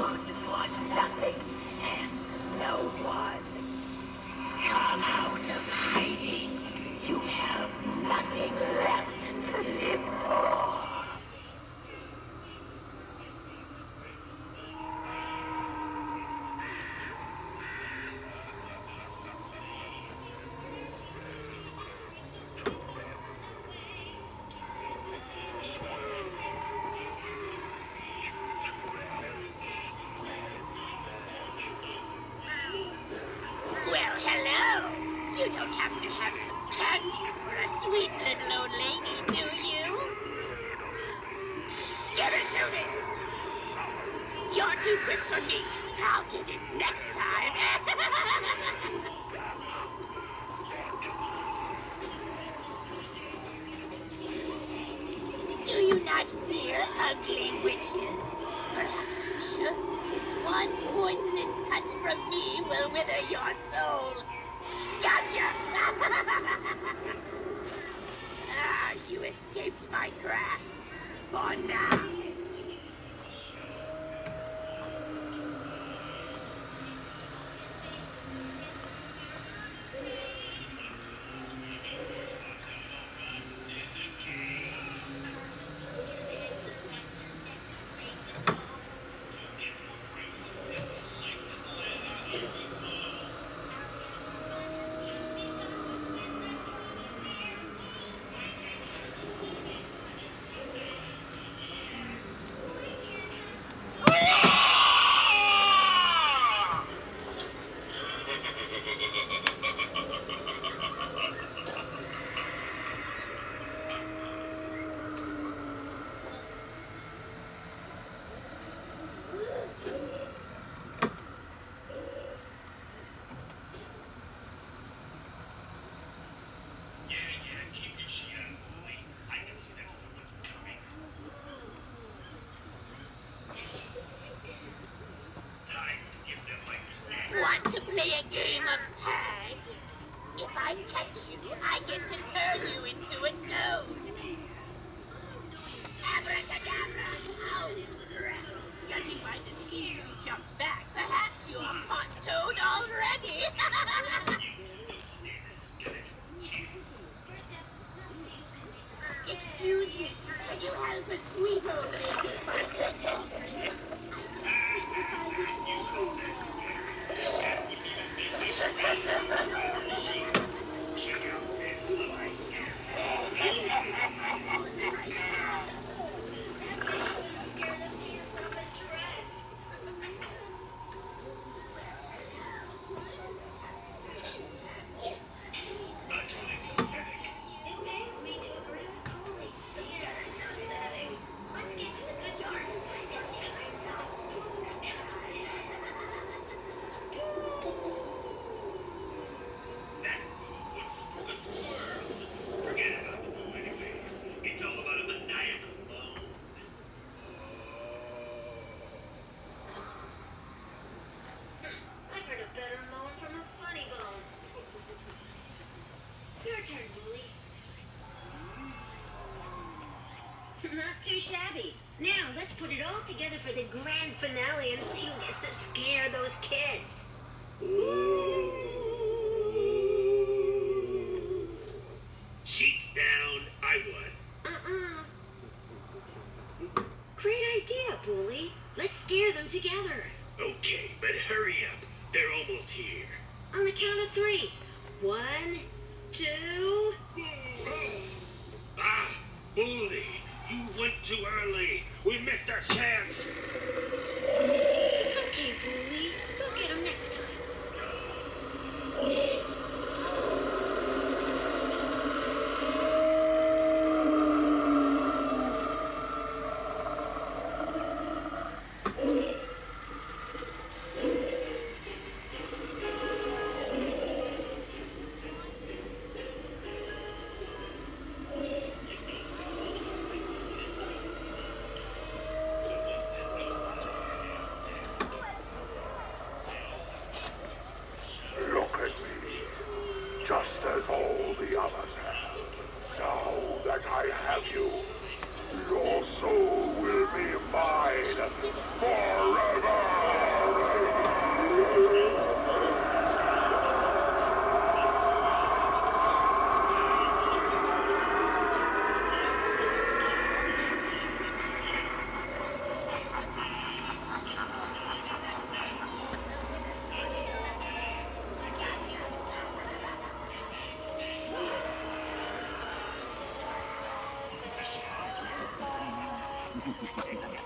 good. Have some candy for a sweet little old lady, do you? Give it to me! You're too quick for me, but I'll get it next time. Do you not fear ugly witches? Perhaps you should, For now. Yeah, yeah, keep your shit on, bully. I can see that someone's coming. Time to give them my plan. Want to play a game of tag? If I catch you, I get to turn you into a toad. Abracadabra! Oh, Ow! Judging by the speed you jumped back, perhaps you're a pot toad already. Excuse me, can you help a sweet old lady find her coffee? That fool wouldn't spook a squirrel. Forget about the boo anyways. It's all about a maniacal moan. I've heard a better moan from a funny bone. Your turn, Bully. Not too shabby. Now, let's put it all together for the grand finale and see who gets to scare those kids. Cheeks down, I won. Uh-uh. Great idea, Bully. Let's scare them together. Okay, but hurry up. They're almost here. On the count of three. One, two... Ah, Bully, too early. As all the others have. Now that I have you, your soul will be mine forever. Ah!